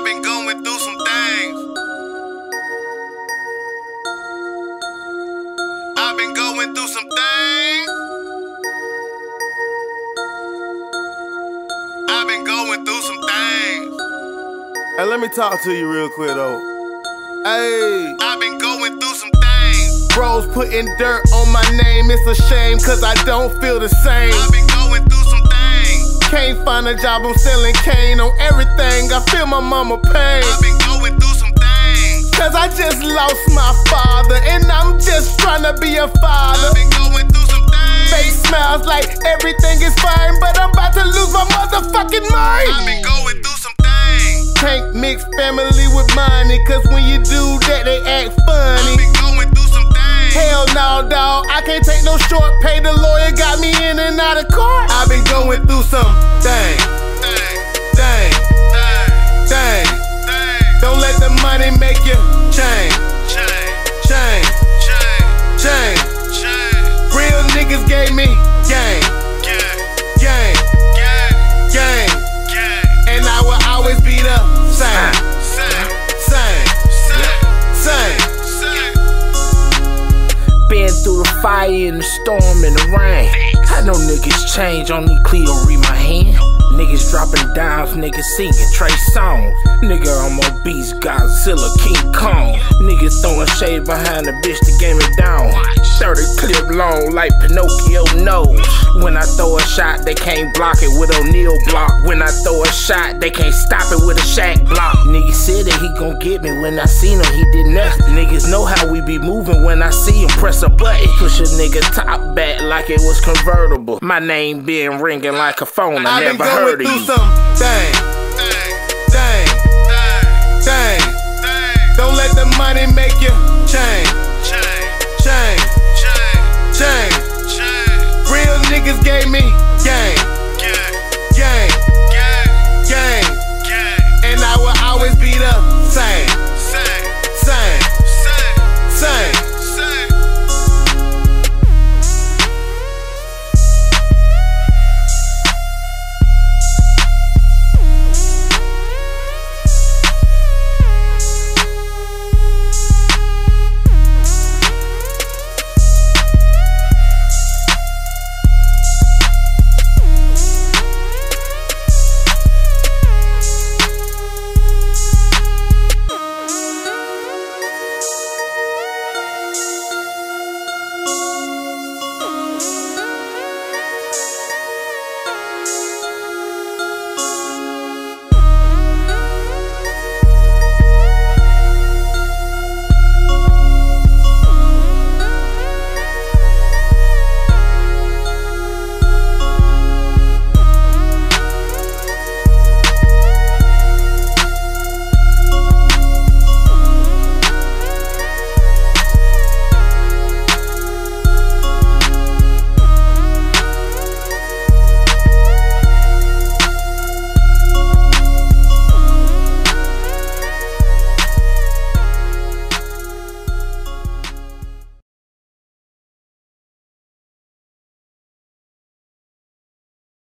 I've been going through some things. I've been going through some things. I've been going through some things. Hey, let me talk to you real quick though. Hey, I've been going through some things. bros putting dirt on my name. It's a shame, cause I don't feel the same. I've been going through. Can't find a job, I'm selling cane on everything. I feel my mama pain. I've been going through some things. Cause I just lost my father, and I'm just trying to be a father. I've been going through some things. Face smiles like everything is fine, but I'm about to lose my motherfucking mind. I've been going through some things. Can't mix family with money, cause when you do that, they act funny. Dawg, I can't take no short pay. The lawyer got me in and out of court. I've been going through some Things, fire in the storm and the rain. I know niggas change, only Cleo read my hand. Niggas dropping dimes, niggas singing Trey Songz. Nigga, I'm obese, Godzilla, King Kong. Niggas throwing shade behind the bitch to game it down. 30 clip long like Pinocchio nose. When I throw a shot, they can't block it with O'Neal block. When I throw a shot, they can't stop it with a Shaq block. Nigga said that he gon' get me when I seen him, he did nothing. Niggas know how we be moving when I see him press a button. Push a nigga top back like it was convertible. My name been ringing like a phone, I Uh, never going heard of through you. some things, niggas gave me game.